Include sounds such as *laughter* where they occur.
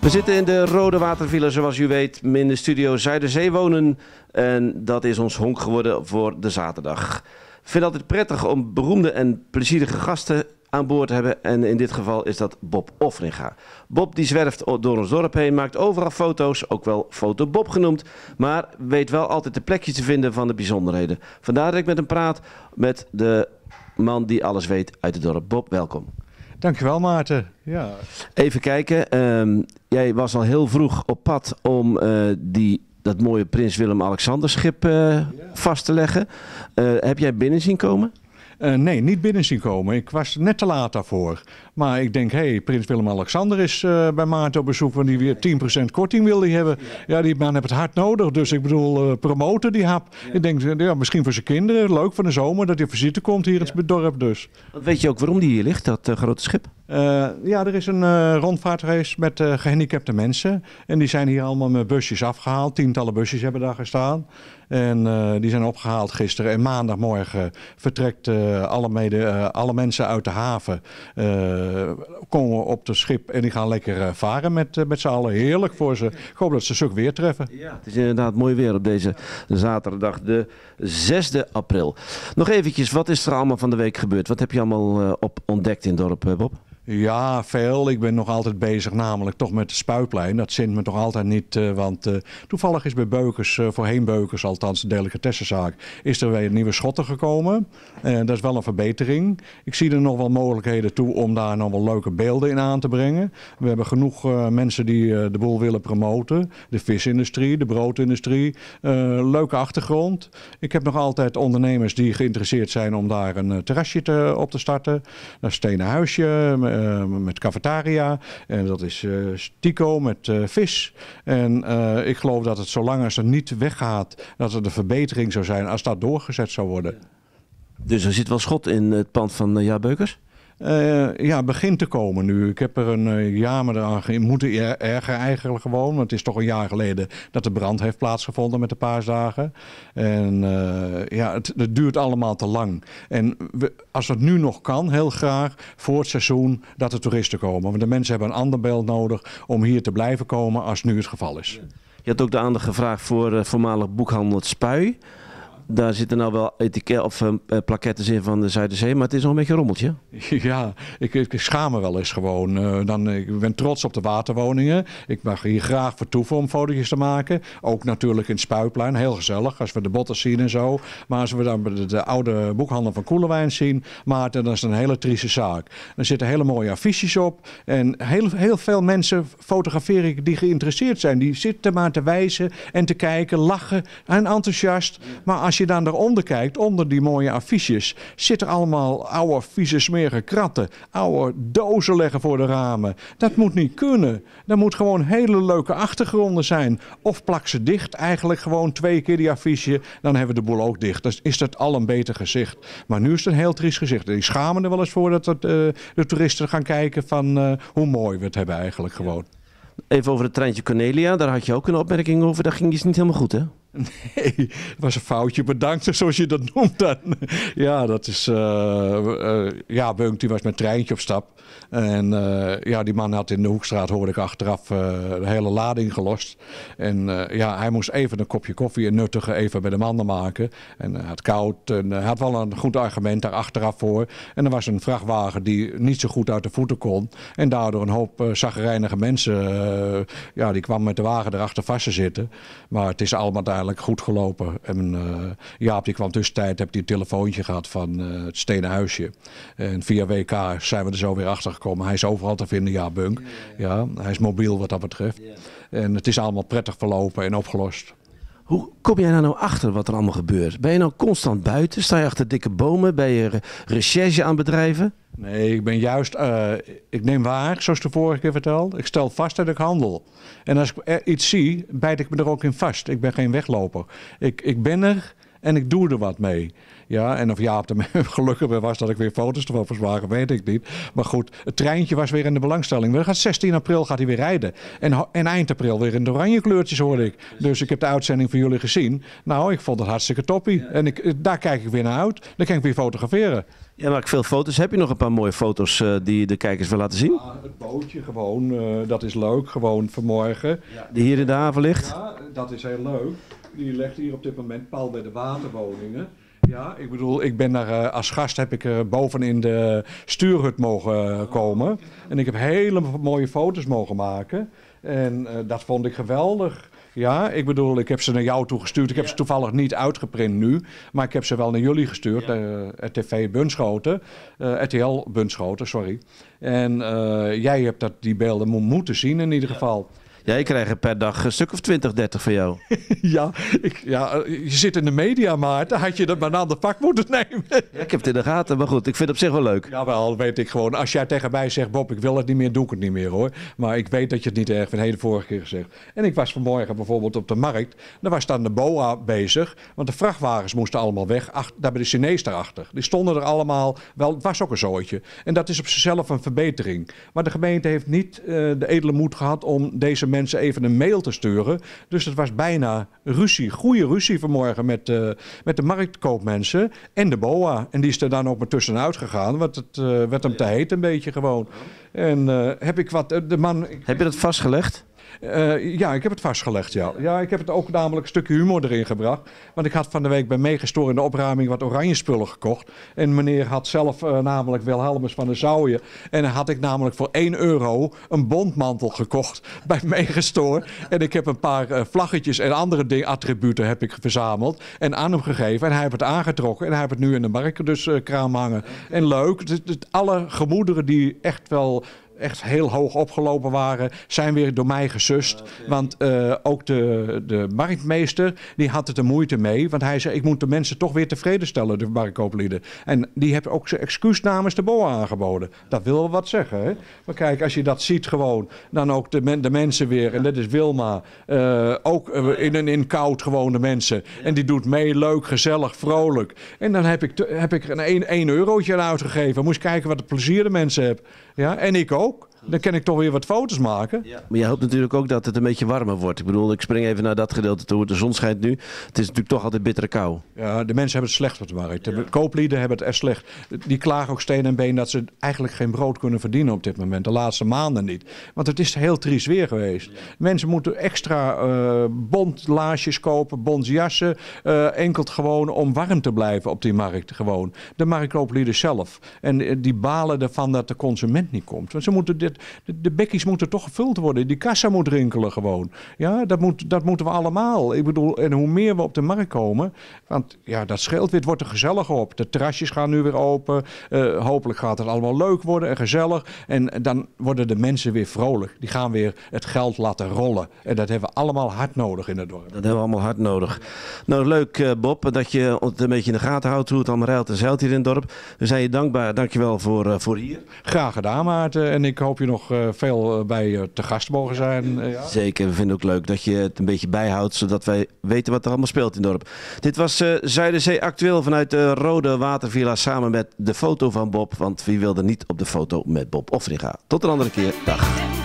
We zitten in de Rode Watervilla, zoals u weet, in de studio Zuiderzee wonen. En dat is ons honk geworden voor de zaterdag. Ik vind het altijd prettig om beroemde en plezierige gasten aan boord te hebben. En in dit geval is dat Bob Offringa. Bob die zwerft door ons dorp heen, maakt overal foto's, ook wel Foto Bob genoemd. Maar weet wel altijd de plekjes te vinden van de bijzonderheden. Vandaar dat ik met hem praat met de man die alles weet uit het dorp. Bob, welkom. Dankjewel Maarten. Ja. Even kijken. ehm, jij was al heel vroeg op pad om eh, die, dat mooie Prins Willem-Alexander schip eh, vast te leggen. Eh, heb jij binnen zien komen? Eh, nee, niet binnen zien komen. Ik was net te laat daarvoor. Maar ik denk, hé, hey, prins Willem-Alexander is eh, bij Maarten op bezoek... want die weer 10% korting wil die hebben. Ja, die man heeft het hard nodig. Dus ik bedoel, eh, promoten die hap. Ik denk, ja, misschien voor zijn kinderen. Leuk van de zomer dat hij visite komt hier in het dorp dus. Weet je ook waarom die hier ligt, dat grote schip? Eh, ja, er is een eh, rondvaartreis met eh, gehandicapte mensen. En die zijn hier allemaal met busjes afgehaald. Tientallen busjes hebben daar gestaan. En die zijn opgehaald gisteren. En maandagmorgen vertrekt eh, alle, mede, alle mensen uit de haven. komen op het schip en die gaan lekker varen met, met z'n allen. Heerlijk voor ze. Ik hoop dat ze stuk weer treffen. Ja. Het is inderdaad mooi weer op deze zaterdag, de 6e april. Nog eventjes, wat is er allemaal van de week gebeurd? Wat heb je allemaal op ontdekt in het dorp, Bob? Ja, veel. Ik ben nog altijd bezig, namelijk toch met de spuitlijn. Dat zint me toch altijd niet, eh, want eh, toevallig is bij Beukers, eh, voorheen Beukers, althans de delicatessenzaak, is er weer nieuwe schotten gekomen. Dat is wel een verbetering. Ik zie er nog wel mogelijkheden toe om daar nog wel leuke beelden in aan te brengen. We hebben genoeg mensen die de boel willen promoten. De visindustrie, de broodindustrie. Leuke achtergrond. Ik heb nog altijd ondernemers die geïnteresseerd zijn om daar een terrasje te, op te starten. Is Stenen Huisje met cafetaria. En dat is eh Stico met eh, vis. En eh, ik geloof dat het zolang als het niet weggaat, dat het een verbetering zou zijn als dat doorgezet zou worden. Dus er zit wel schot in het pand van Ja Beukers? Eh, ja, begint te komen nu. Ik heb er een eh, jaar me eraan moeten er- erger eigenlijk gewoon. Want het is toch een jaar geleden dat de brand heeft plaatsgevonden met de paasdagen. En eh, ja, het, het duurt allemaal te lang. En we, als het nu nog kan, heel graag voor het seizoen dat er toeristen komen. Want de mensen hebben een ander beeld nodig om hier te blijven komen als nu het geval is. Je had ook de aandacht gevraagd voor voormalig boekhandel Spui. Daar zitten nou wel etiket of eh, plakettes in van de Zuiderzee, maar het is nog een beetje rommeltje. *laughs* Ja, ik, ik schaam me wel eens gewoon. Eh, dan, ik ben trots op de waterwoningen. Ik mag hier graag vertoeven om fotootjes te maken. Ook natuurlijk in het Spuiplein. Heel gezellig als we de botters zien en zo. Maar als we dan de, de oude boekhandel van Koelewijn zien, Maarten, dat is een hele trieste zaak. Er zitten hele mooie affiches op. En heel, heel veel mensen fotografeer ik die geïnteresseerd zijn. Die zitten maar te wijzen en te kijken, lachen en enthousiast. Maar als je dan daaronder kijkt, onder die mooie affiches, zitten allemaal oude, vieze, smerige kratten. Oude dozen leggen voor de ramen. Dat moet niet kunnen. Er moet gewoon hele leuke achtergronden zijn. Of plak ze dicht, eigenlijk gewoon twee keer die affiche. Dan hebben we de boel ook dicht. Dan is dat al een beter gezicht. Maar nu is het een heel triest gezicht. Die schamen er wel eens voor dat eh, de toeristen gaan kijken van eh, hoe mooi we het hebben eigenlijk gewoon. Even over het treintje Cornelia, daar had je ook een opmerking over. Daar ging iets niet helemaal goed, hè? *laughs* Nee, het was een foutje. Bedankt, *laughs* zoals je dat noemt dan. Ja, dat is... eh, eh, ja, Beunk die was met treintje op stap. En eh, ja, die man had in de Hoekstraat, hoorde ik achteraf, de hele lading gelost. En ja, hij moest even een kopje koffie en nuttige even bij de mannen maken. En hij had koud en hij had wel een goed argument daar achteraf voor. En er was een vrachtwagen die niet zo goed uit de voeten kon. En daardoor een hoop uh, mensen, ja, die kwam met de wagen erachter vast te zitten. Maar het is allemaal goed gelopen. En uh, Jaap die kwam tussentijd, heb hij een telefoontje gehad van uh, het Stenen Huisje. En via WK zijn we er zo weer achter gekomen. Hij is overal te vinden, ja, Bunk. Ja, hij is mobiel wat dat betreft. En het is allemaal prettig verlopen en opgelost. Hoe kom jij nou achter wat er allemaal gebeurt? Ben je nou constant buiten? Sta je achter dikke bomen? Ben je re recherche aan bedrijven? Nee, ik ben juist, uh, ik neem waar, zoals de vorige keer verteld. Ik stel vast dat ik handel. En als ik iets zie, bijt ik me er ook in vast. Ik ben geen wegloper. Ik, ik ben er en ik doe er wat mee. Ja, en of Jaap er *laughs* gelukkig bij was dat ik weer foto's ervan verzwagen, weet ik niet. Maar goed, het treintje was weer in de belangstelling. We gaan 16 april gaat hij weer rijden. En, en eind april weer in de oranje kleurtjes hoorde ik. Dus ik heb de uitzending van jullie gezien. Nou, ik vond het hartstikke toppie. En ik, daar kijk ik weer naar uit. Dan kan ik weer fotograferen. Jij maakt veel foto's. Heb je nog een paar mooie foto's eh, die de kijkers wil laten zien? Ja, het bootje gewoon, eh, dat is leuk, gewoon vanmorgen. Die hier in de haven ligt? Ja, dat is heel leuk. Die legt hier op dit moment pal bij de waterwoningen. Ja, ik bedoel, ik ben daar eh, als gast heb ik er boven in de stuurhut mogen eh, komen. En ik heb hele mooie foto's mogen maken. En eh, dat vond ik geweldig. Ja, ik bedoel, ik heb ze naar jou toegestuurd. Ik heb ze toevallig niet uitgeprint nu. Maar ik heb ze wel naar jullie gestuurd. eh RTV Bunschoten. eh, RTL Bunschoten, sorry. En eh, jij hebt dat, die beelden mo- moeten zien in ieder geval. Ja, krijg er per dag een stuk of 20, 30 van jou. *laughs* Ja, ik, ja, eh, je zit in de media, Maarten. Had je dat maar een ander pak moeten nemen? Ja, ik heb het in de gaten, maar goed, ik vind het op zich wel leuk. Jawel, weet ik gewoon. Als jij tegen mij zegt, Bob, ik wil het niet meer, doe ik het niet meer hoor. Maar ik weet dat je het niet erg vindt. Hele vorige keer gezegd. En ik was vanmorgen bijvoorbeeld op de markt. Daar was dan de BOA bezig. Want de vrachtwagens moesten allemaal weg. Ach, daar bij de Chinees daarachter. Die stonden er allemaal. Wel, het was ook een zooitje. En dat is op zichzelf een verbetering. Maar de gemeente heeft niet eh, de edele moed gehad om deze mensen even een mail te sturen. Dus het was bijna ruzie. Goede ruzie vanmorgen met, eh, met de marktkoopmensen en de BOA. En die is er dan ook maar tussenuit gegaan. Want het eh, werd hem te heet een beetje gewoon. En eh, heb ik wat... de man... Heb je dat vastgelegd? Eh, ja, ik heb het vastgelegd, ja. Ja, ik heb het ook namelijk een stukje humor erin gebracht. Want ik had van de week bij Meegestoor in de opruiming wat oranje spullen gekocht. En meneer had zelf eh, namelijk Wilhelmus van de Zouwen. En dan had ik namelijk voor 1 euro een bondmantel gekocht *laughs* bij Meegestoor. En ik heb een paar eh, vlaggetjes en andere ding, attributen heb ik verzameld. En aan hem gegeven. En hij heeft het aangetrokken. En hij heeft het nu in de markt dus kraam hangen. En leuk. Alle gemoederen die echt wel echt heel hoog opgelopen waren, zijn weer door mij gesust. Want eh, ook de, de marktmeester, die had het er moeite mee. Want hij zei, ik moet de mensen toch weer tevreden stellen, de marktkooplieden. En die heeft ook zijn excuus namens de BOA aangeboden. Dat wil wel wat zeggen, hè? Maar kijk, als je dat ziet gewoon, dan ook de, men- de mensen weer. En dat is Wilma. eh, ook eh, in en in koud gewoon de mensen. En die doet mee, leuk, gezellig, vrolijk. En dan heb ik, heb ik een 1, 1 eurotje aan uitgegeven. Moest kijken wat de plezier de mensen heb. Ja, en ik ook. Dan kan ik toch weer wat foto's maken. Maar je hoopt natuurlijk ook dat het een beetje warmer wordt. Ik bedoel, ik spring even naar dat gedeelte toe. De zon schijnt nu. Het is natuurlijk toch altijd bittere kou. Ja, de mensen hebben het slecht op de markt. De kooplieden hebben het echt slecht. Die klagen ook steen en been dat ze eigenlijk geen brood kunnen verdienen op dit moment. De laatste maanden niet. Want het is heel triest weer geweest. Mensen moeten extra eh bondlaarsjes kopen, bondsjassen. eh enkel gewoon om warm te blijven op die markt. Gewoon. De marktkooplieden zelf. En eh, die balen ervan dat de consument niet komt. Want ze moeten dit, de, de bekkies moeten toch gevuld worden. Die kassa moet rinkelen gewoon. Ja, dat, moet, dat moeten we allemaal. Ik bedoel, en hoe meer we op de markt komen. Want ja, dat scheelt weer. Het wordt er gezelliger op. De terrasjes gaan nu weer open. Eh, hopelijk gaat het allemaal leuk worden en gezellig. En dan worden de mensen weer vrolijk. Die gaan weer het geld laten rollen. En dat hebben we allemaal hard nodig in het dorp. Dat hebben we allemaal hard nodig. Nou, leuk eh, Bob, dat je het een beetje in de gaten houdt hoe het allemaal ruilt en zeilt hier in het dorp. We zijn je dankbaar. Dankjewel voor, eh, voor hier. Graag gedaan, Maarten. En ik hoop je nog eh, veel eh, bij je te gast mogen zijn. Eh, ja. Zeker, we vinden het ook leuk dat je het een beetje bijhoudt, zodat wij weten wat er allemaal speelt in het dorp. Dit was eh, Zuiderzee actueel vanuit de Rode Watervilla samen met de foto van Bob. Want wie wil er niet op de foto met Bob Offringa? Tot een andere keer. Dag.